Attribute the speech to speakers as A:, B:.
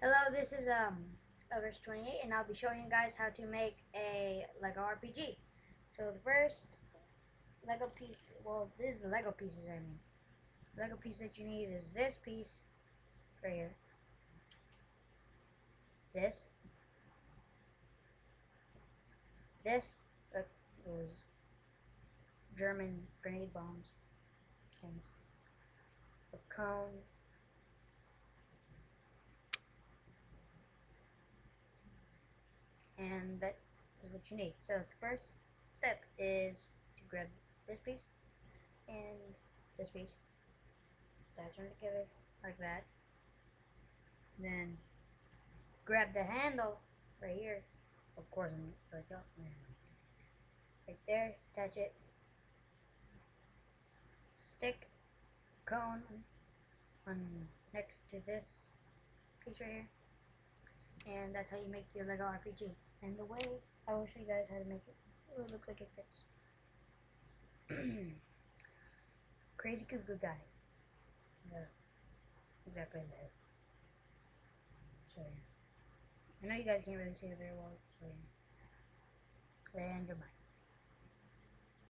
A: Hello, this is um Everest 28 and I'll be showing you guys how to make a Lego RPG. So the first Lego piece, well this is the Lego pieces I mean. Lego piece that you need is this piece right here. This. This, like those German grenade bombs things. A cone and that is what you need. So the first step is to grab this piece and this piece, attach them together like that. Then grab the handle right here. Of course, I'm like up right there. Attach it. Stick cone on next to this piece right here and that's how you make your Lego RPG. And the way I will show you guys how to make it, it will look like it fits. Crazy Cuckoo guy. Yeah, exactly that. So yeah. I know you guys can't really see it very well, so yeah. Land your mic.